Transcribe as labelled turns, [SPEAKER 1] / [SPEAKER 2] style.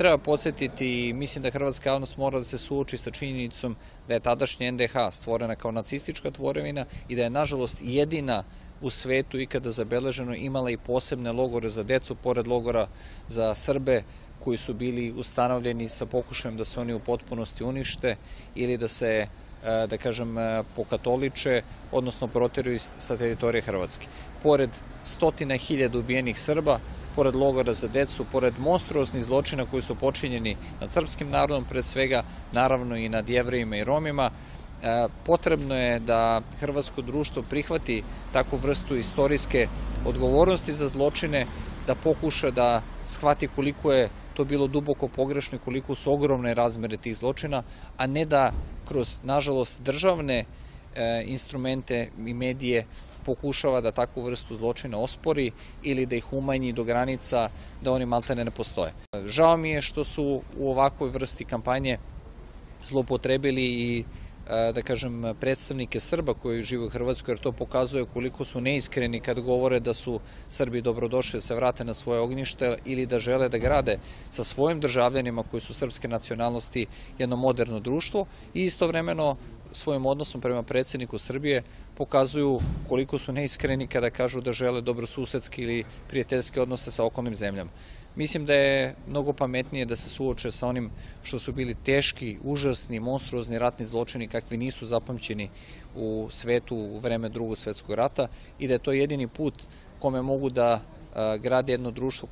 [SPEAKER 1] Treba podsjetiti i mislim da hrvatska javnost mora da se suoči sa činjenicom da je tadašnja NDH stvorena kao nacistička tvorevina i da je nažalost jedina u svetu ikada zabeleženo imala i posebne logore za decu, pored logora za Srbe, koji su bili ustanovljeni sa pokušajem da se oni u potpunosti unište ili da se e, da kažem, e, pokatoliče, odnosno proteruju sa teritorije Hrvatske. Pored stotina hiljada ubijenih Srba, pored logora za decu, pored monstruoznih zločina koji su počinjeni nad srpskim narodom, pred svega, naravno i nad jevrejima i romima, e, potrebno je da hrvatsko društvo prihvati takvu vrstu istorijske odgovornosti za zločine, da pokuša da shvati koliko je to bilo duboko pogrešno i koliko su ogromne razmere tih zločina, a ne da kroz, nažalost, državne e, instrumente i medije pokušava da takvu vrstu zločina ospori ili da ih umanji do granica da oni maltene ne postoje. Žao mi je što su u ovakvoj vrsti kampanje zlopotrebili i e, da kažem, predstavnike Srba koji žive u Hrvatskoj, jer to pokazuje koliko su neiskreni kad govore da su Srbi dobrodošli da se vrate na svoje ognjište ili da žele da grade sa svojim državljanima koji su srpske nacionalnosti jedno moderno društvo i istovremeno svojim odnosom prema predsedniku Srbije pokazuju koliko su neiskreni kada kažu da žele dobrosusedske ili prijateljske odnose sa okolnim zemljama. Mislim da je mnogo pametnije da se suoče sa onim što su bili teški, užasni, monstruozni ratni zločini kakvi nisu zapamćeni u svetu u vreme drugog svetskog rata i da je to jedini put kome mogu da grade jedno društvo